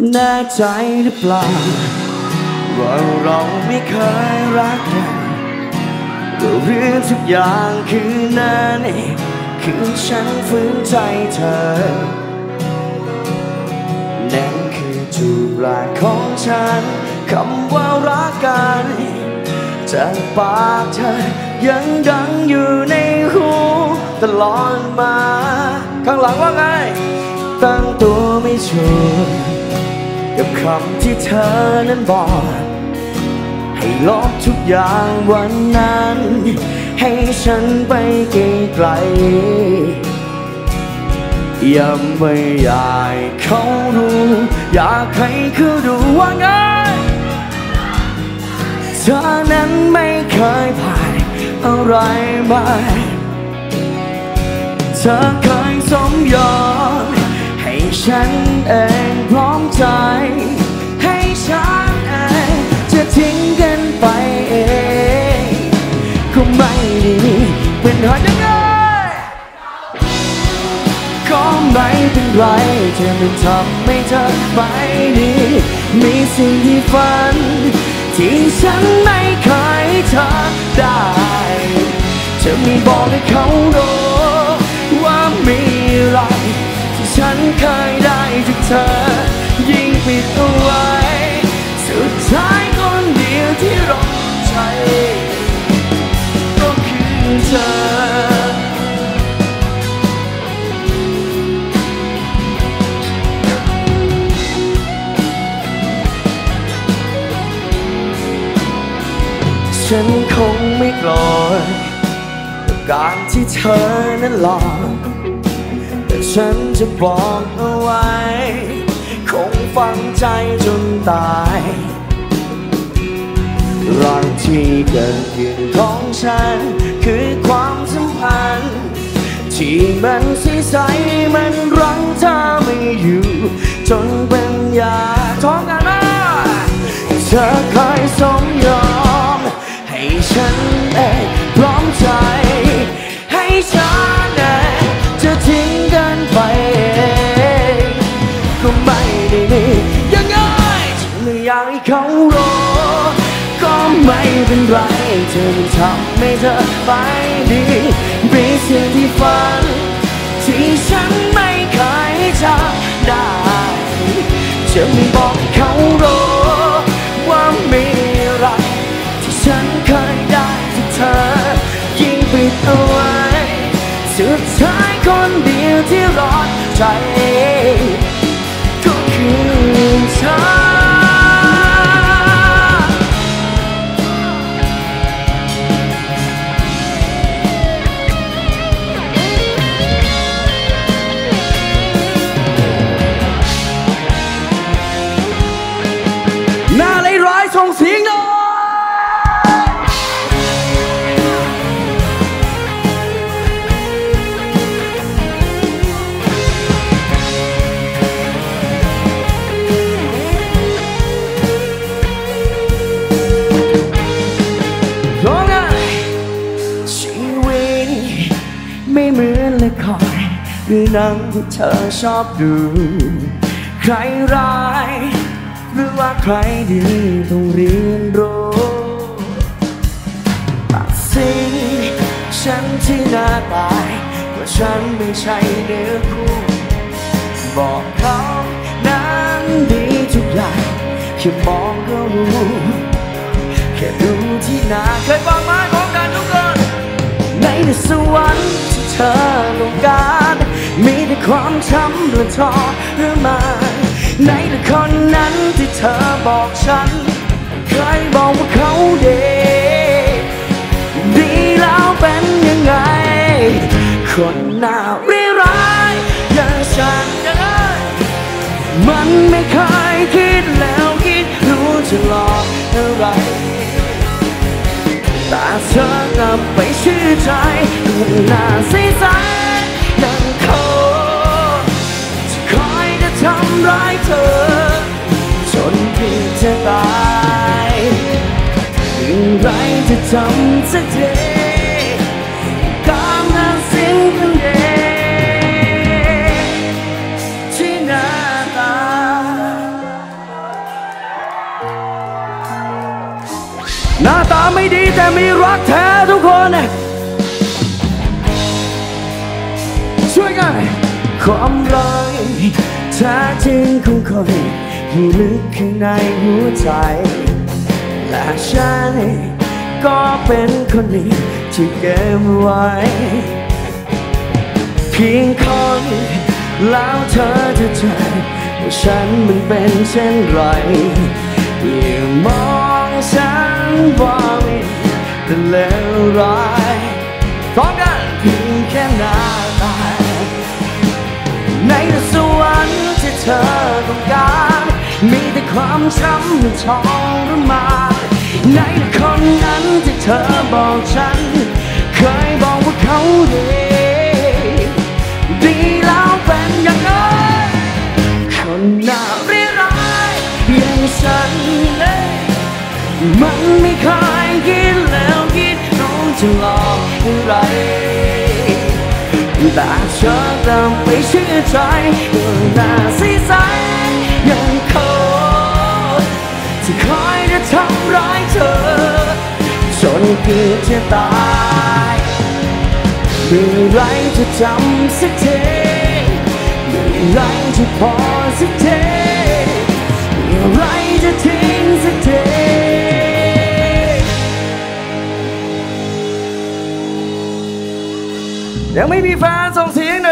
แน่ใจหรือเปล่า ว่าเราไม่เคยรักกันก็เรื่องทุกอย่างคือนั่นเองคือฉันฝืนใจเธอ นั่นคือจุดแรกของฉันคำว่ารักกันจากปากเธอยังดังอยู่ในหูตลอดมา ข้างหลังว่าไง ตั้งตัวไม่ชัว กับคำที่เธอนั้นบอก ให้ลบทุกอย่างวันนั้น ให้ฉันไปไกลๆอย่าไม่อยากเขารู้ อยากให้เขาดูว่าไงเธอนั้นไม่เคยผ่านอะไรมาเธอเคยสมยอมให้ฉันเองพร้อ ใจให้ฉันเองจะทิ้งกันไปเองก็ไม่ได้มีเป็นหายังไงก็ไม่เป็นไรจะไม่ทำให้เธอไม่ดีมีสิ่งที่ฝัน ที่ฉันไม่เคยทำได้จะมีบอกให้เขารู้ว่ามีอะไรที่ฉันเคยได้จากเธอ ยิ่งปิดเอาไว้ สุดท้ายคนเดียวที่รอใจก็คือเธอฉันคงไม่โกรธกับการที่เธอนั้นหลอกแต่ฉันจะบอกเอาไว้ คงฟังใจจนตายรักที่เกิดขึ้นของฉัน คือความสัมพันธ์ ที่มันใสมันรั้งเธอไม่อยู่ จนเป็นยาท้องกันนะเธอเคยส่ง อยากให้เขารู้ก็ไม่เป็นไรเธอมันทำให้เธอไปดีมีสิ่งที่ฝัน ที่ฉันไม่เคยทำได้ จะไม่บอกให้เขารู้ว่ามีอะไรที่ฉันเคยได้จากเธอ ยิ่งปิดเอาไว้สุดท้ายคนเดียวที่รอดใจ ละครหรือหนังที่เธอชอบดู ใครร้าย หรือว่าใครดีต้องเรียนรู้ตัดสินฉันที่หน้าตายว่าฉันไม่ใช่เนื้อคู่บอกเขานั้นดีทุกอย่างแค่มองก็รู้แค่ดูที่หน้าเคยฟังไหมของกันทุกคนในสวรรค์ เธอต้องการ มีแต่ความช้ำและท้อหรือไมานในแต่คนนั้นที่เธอบอกฉันเคยบอกว่าเขาเด็ดีแล้วเป็นยังไง คนหน้าเรียร้ายอย่างฉันมันไม่เคยคิดแล้วคิดรู้จะหลอกอะไร แต่เธอกลับไปชื่อใจคนหน้าใสๆนั่นเขาจะคอยจะทำร้ายเธอ จนพี่จะตายถึงไรจะทำ แต่มีรักแท้ทุกคนน่ช่วยกันความรักแท้จริงของคนอยู่ลึกข้างในหัวใจ และฉันก็เป็นคนนึ่งที่เก็บไว้ เพียงคนแล้วเธอจะเจว่าฉันมันเป็นเช่นไรอย่ามองฉันว่ามี แต่เลวร้ายพร้อมกันเพียงแค่หน้าตาในสวรรค์ที่เธอต้องการ มีแต่ความช้ำทรมานในคนนั้นที่เธอบอกฉัน เคยบอกว่าเขาดี จะหลอกอะไรแต่เธอตามไปเชื่อใจว่าหน้าใสๆยังคงที่คอยจะทำร้ายเธอ จนเกือบจะตายเมื่อไรจะจำสักทีเมื่อไรจะพอสักทีเมื่อไร ยังไม่มีแฟนส่งเสียงหน่อย